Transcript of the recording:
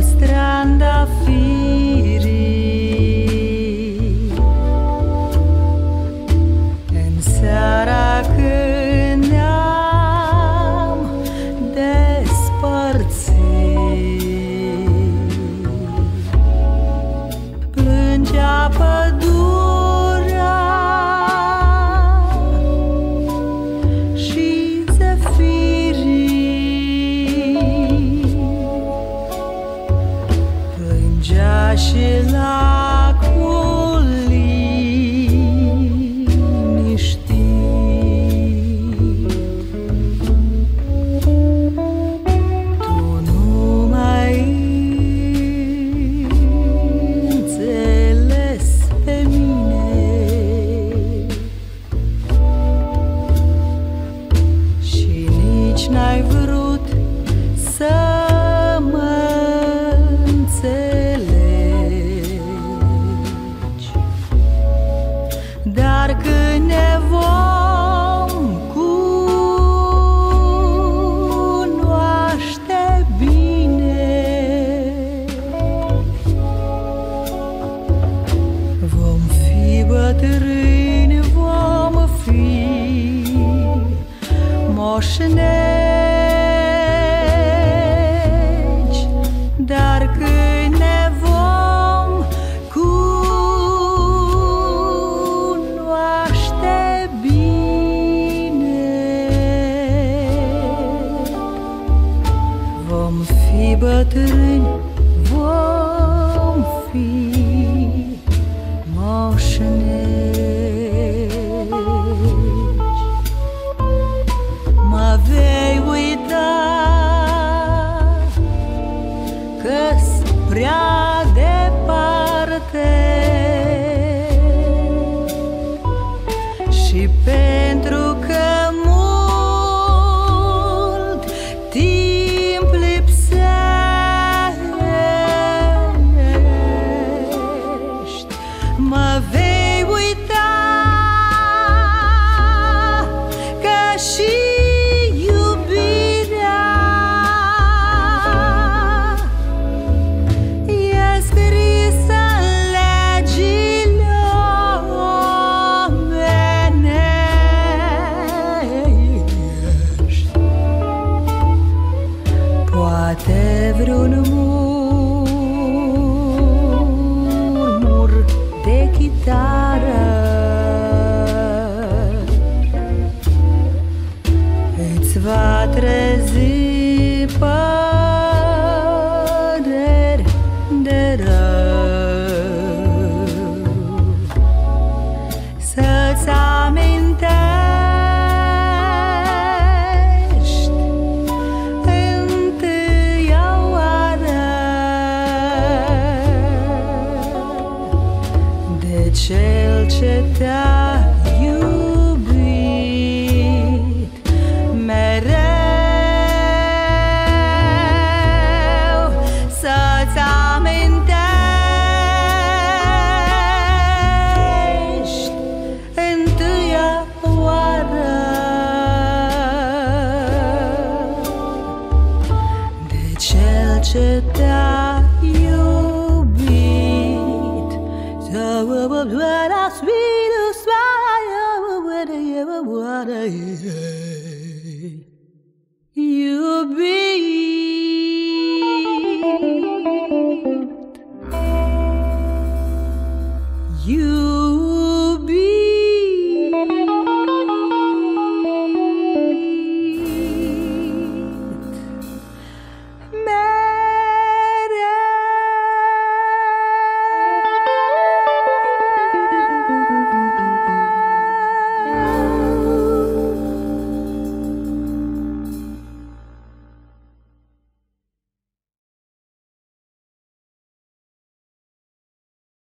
mostrando a fim. Nici n-ai vrut să mă înțelegi. Dar când moșnegi Dar când ne vom cunoaște bine Vom fi bătrâni, vom fi moșnegi Poate vreun murmur de chitară De cel ce te-a iubit mereu. Să-ți amintești întâia oară. De cel ce te-a